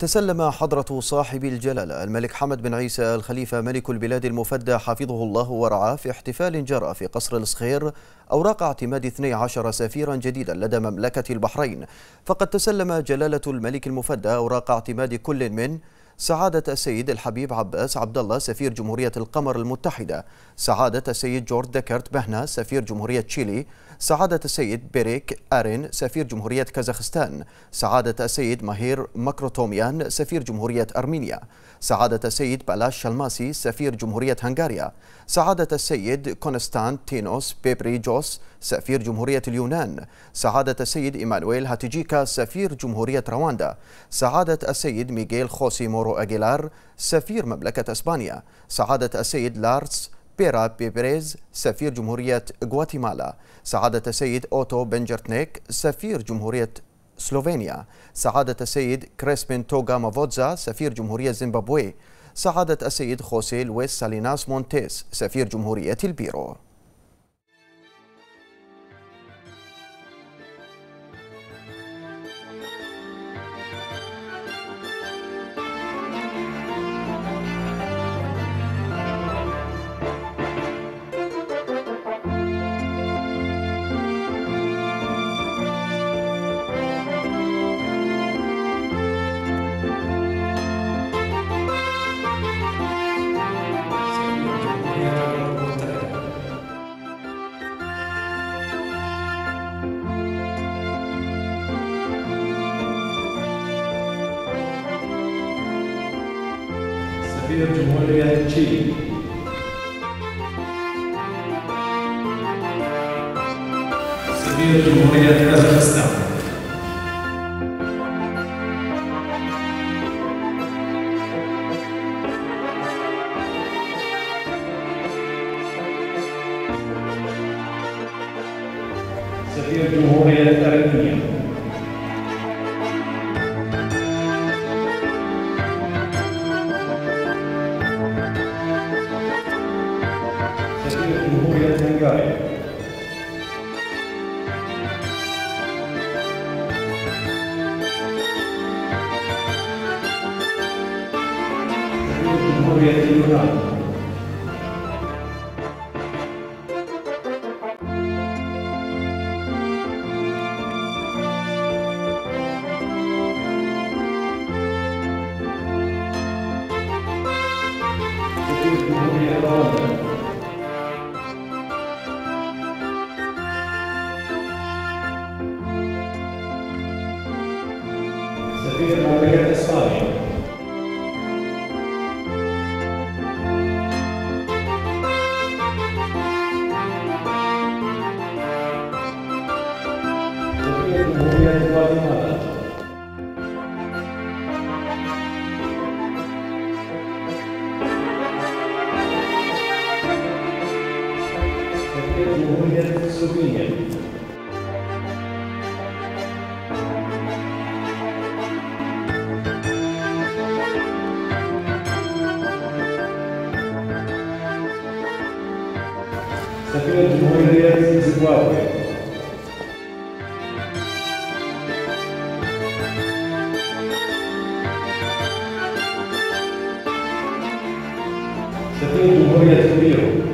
تسلم حضرة صاحب الجلالة الملك حمد بن عيسى الخليفة ملك البلاد المفدى حفظه الله ورعاه في احتفال جرى في قصر الصخير أوراق اعتماد 12 سفيرا جديدا لدى مملكة البحرين. فقد تسلم جلالة الملك المفدى أوراق اعتماد كل من سعادة السيد الحبيب عباس عبد الله سفير جمهورية القمر المتحدة. سعادة السيد جورج دكرت بهنا سفير جمهورية تشيلي. سعادة السيد بيريك أرين سفير جمهورية كازاخستان. سعادة السيد ماهير ماكروتوميان سفير جمهورية أرمينيا. سعادة السيد بالاش شلماسي سفير جمهورية هنغاريا. سعادة السيد كونستانتينوس بيبريجوس سفير جمهورية اليونان. سعادة السيد إيمانويل هاتيجيكا سفير جمهورية رواندا. سعادة السيد ميغيل خوسي مورو أجيلار سفير مملكة أسبانيا. سعادة السيد لارس بيرا بيبريز سفير جمهورية غواتيمالا. سعادة السيد أوتو بنجرتنيك سفير جمهورية سلوفينيا. سعادة السيد كريسبين توغا مافوتزا سفير جمهورية زيمبابوي. سعادة السيد خوسي لويس ساليناس مونتيس سفير جمهورية البيرو. سفير جمهورية تشيلي سفير جمهورية كازاخستان سفير جمهورية أرمينيا سفير سفير جمهورية اليونان سفير جمهورية رواندا سفير مملكة إسبانيا سفير جمهورية غواتيمالا سفير جمهورية سوريا سفير جمهورية زيمبابوي سفير جمهورية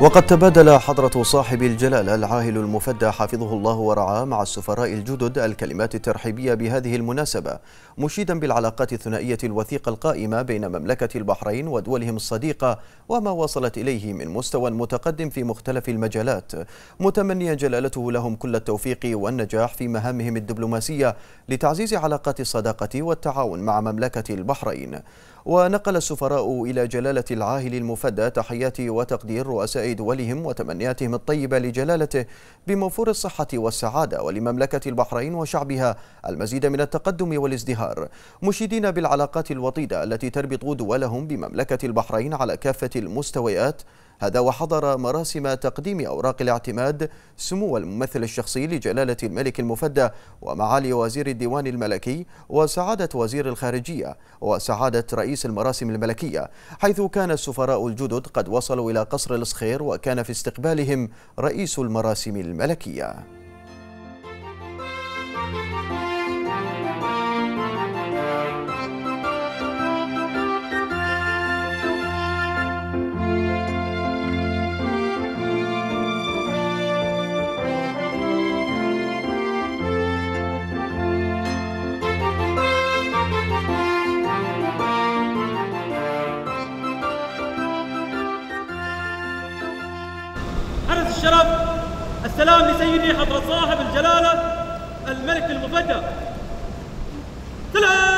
وقد تبادل حضرة صاحب الجلالة العاهل المفدى حفظه الله ورعاه مع السفراء الجدد الكلمات الترحيبية بهذه المناسبة مشيدا بالعلاقات الثنائية الوثيقة القائمة بين مملكة البحرين ودولهم الصديقة وما وصلت إليه من مستوى متقدم في مختلف المجالات. متمنيا جلالته لهم كل التوفيق والنجاح في مهامهم الدبلوماسية لتعزيز علاقات الصداقة والتعاون مع مملكة البحرين. ونقل السفراء إلى جلالة العاهل المفدى تحيات وتقدير رؤساء دولهم وتمنياتهم الطيبة لجلالته بموفور الصحة والسعادة ولمملكة البحرين وشعبها المزيد من التقدم والازدهار. مشيدين بالعلاقات الوطيدة التي تربط دولهم بمملكة البحرين على كافة المستويات هذا وحضر مراسم تقديم أوراق الاعتماد سمو الممثل الشخصي لجلالة الملك المفدى ومعالي وزير الديوان الملكي وسعادة وزير الخارجية وسعادة رئيس المراسم الملكية حيث كان السفراء الجدد قد وصلوا إلى قصر الصخير وكان في استقبالهم رئيس المراسم الملكية. الشرف السلام لسيدي حضرة صاحب الجلالة الملك المفدى سلام!